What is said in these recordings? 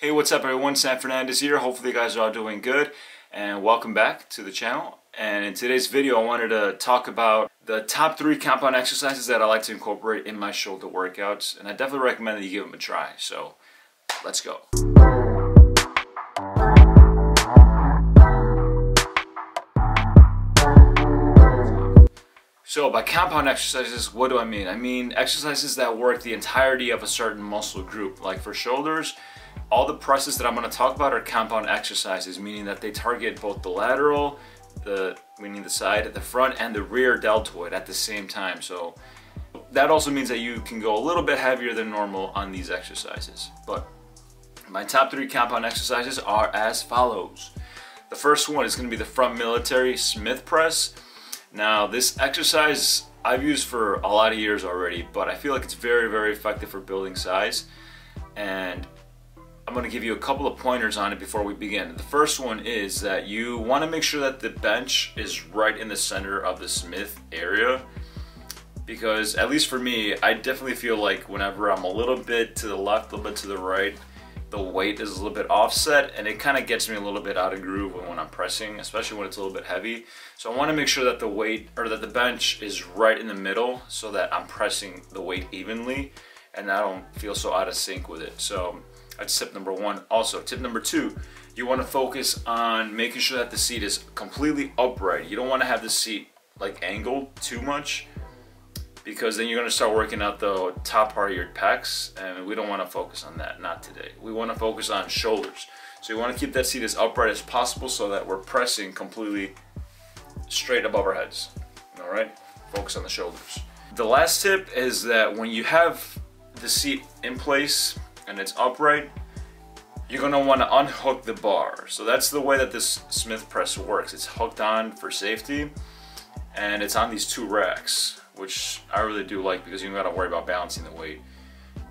Hey, what's up everyone? Sam Fernandez here. Hopefully you guys are all doing good and welcome back to the channel. And in today's video, I wanted to talk about the top three compound exercises that I like to incorporate in my shoulder workouts. And I definitely recommend that you give them a try. So let's go. So by compound exercises, what do I mean? I mean exercises that work the entirety of a certain muscle group. Like for shoulders, all the presses that I'm going to talk about are compound exercises, meaning that they target both the lateral, the meaning the side, the front, and the rear deltoid at the same time. So that also means that you can go a little bit heavier than normal on these exercises. But my top three compound exercises are as follows. The first one is going to be the front military Smith press. Now this exercise I've used for a lot of years already, but I feel like it's very, very effective for building size. And I'm going to give you a couple of pointers on it before we begin. The first one is that you want to make sure that the bench is right in the center of the Smith area because at least for me, I definitely feel like whenever I'm a little bit to the left, a little bit to the right, the weight is a little bit offset and it kind of gets me a little bit out of groove when I'm pressing, especially when it's a little bit heavy. So I want to make sure that the weight or that the bench is right in the middle so that I'm pressing the weight evenly and I don't feel so out of sync with it. So that's tip number one. Also, tip number two, you want to focus on making sure that the seat is completely upright. You don't want to have the seat like angled too much because then you're going to start working out the top part of your pecs and we don't want to focus on that, not today. We want to focus on shoulders. So you want to keep that seat as upright as possible so that we're pressing completely straight above our heads. All right, focus on the shoulders. The last tip is that when you have the seat in place, and it's upright, you're gonna wanna unhook the bar. So that's the way that this Smith press works. It's hooked on for safety and it's on these two racks, which I really do like because you don't gotta worry about balancing the weight.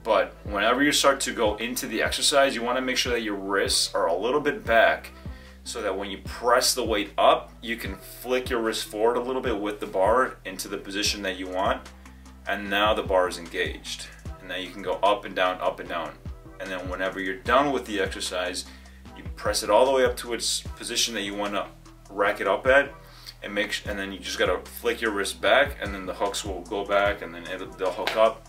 But whenever you start to go into the exercise, you wanna make sure that your wrists are a little bit back so that when you press the weight up, you can flick your wrist forward a little bit with the bar into the position that you want. And now the bar is engaged. And now you can go up and down, up and down and then whenever you're done with the exercise you press it all the way up to its position that you want to rack it up at and make and then you just gotta flick your wrist back and then the hooks will go back and then they'll hook up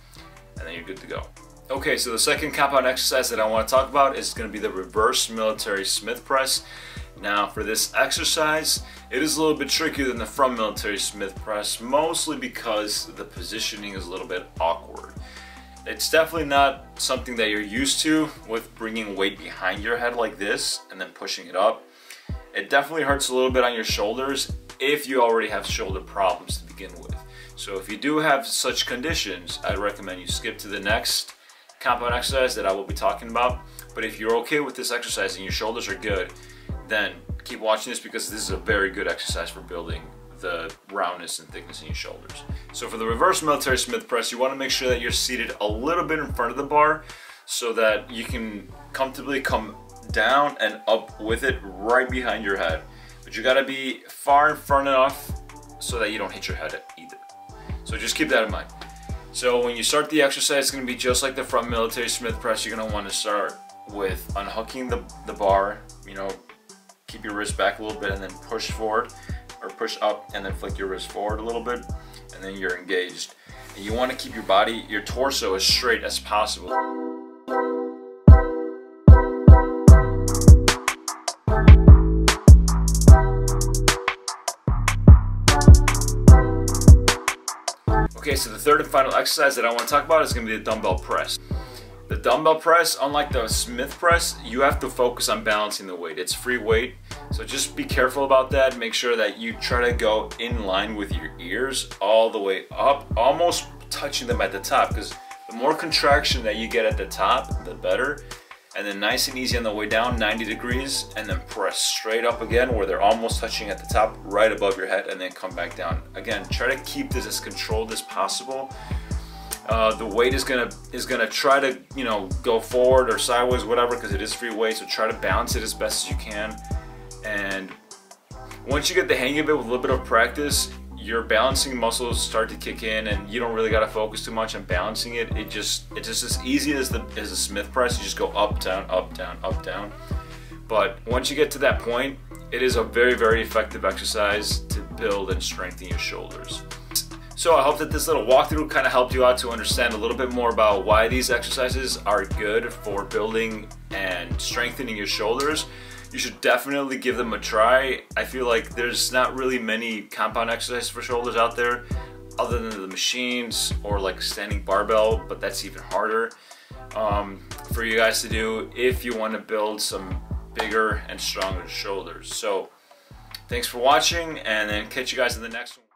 and then you're good to go. Okay so the second compound exercise that I want to talk about is going to be the reverse military Smith press. Now for this exercise it is a little bit trickier than the front military Smith press mostly because the positioning is a little bit awkward it's definitely not something that you're used to with bringing weight behind your head like this and then pushing it up. It definitely hurts a little bit on your shoulders if you already have shoulder problems to begin with. So if you do have such conditions, I'd recommend you skip to the next compound exercise that I will be talking about. But if you're okay with this exercise and your shoulders are good, then keep watching this because this is a very good exercise for building the roundness and thickness in your shoulders. So for the reverse military Smith press, you want to make sure that you're seated a little bit in front of the bar so that you can comfortably come down and up with it right behind your head. But you gotta be far in front enough so that you don't hit your head either. So just keep that in mind. So when you start the exercise, it's gonna be just like the front military Smith press. You're gonna wanna start with unhooking the, the bar, you know, keep your wrist back a little bit and then push forward or push up and then flick your wrist forward a little bit and then you're engaged. And you want to keep your body, your torso as straight as possible. Okay, so the third and final exercise that I want to talk about is going to be the dumbbell press. The dumbbell press, unlike the Smith press, you have to focus on balancing the weight. It's free weight, so just be careful about that. Make sure that you try to go in line with your ears all the way up, almost touching them at the top, because the more contraction that you get at the top, the better. And then nice and easy on the way down, 90 degrees, and then press straight up again where they're almost touching at the top, right above your head, and then come back down. Again, try to keep this as controlled as possible uh, the weight is gonna is gonna try to you know go forward or sideways, whatever, because it is free weight. So try to balance it as best as you can. And once you get the hang of it with a little bit of practice, your balancing muscles start to kick in and you don't really got to focus too much on balancing it. It just it's just as easy as the as a smith press. You just go up down up down up down. But once you get to that point it is a very very effective exercise to build and strengthen your shoulders. So I hope that this little walkthrough kind of helped you out to understand a little bit more about why these exercises are good for building and strengthening your shoulders you should definitely give them a try. I feel like there's not really many compound exercises for shoulders out there other than the machines or like standing barbell, but that's even harder um, for you guys to do if you want to build some bigger and stronger shoulders. So thanks for watching and then catch you guys in the next one.